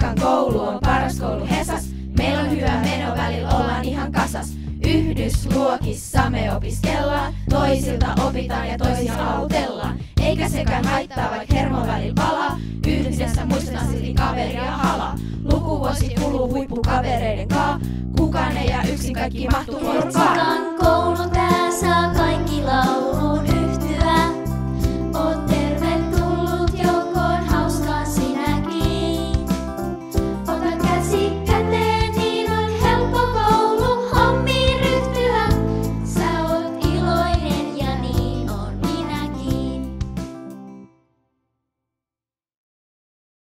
Vesikan koulu on paras koulu Hesas. Meillä on hyvä meno välillä, ollaan ihan kasas. Yhdysluokissa me opiskellaan, toisilta opitaan ja toisia autellaan. Eikä sekään haittaa, vaikka hermon välillä palaa. Yhdessä muistetaan silti kaveria halaa. Lukuvuosi kuluu huippukavereiden kaa. Kukaan ei jää yksin, kaikki mahtuu porukkaan. Koulu tää saa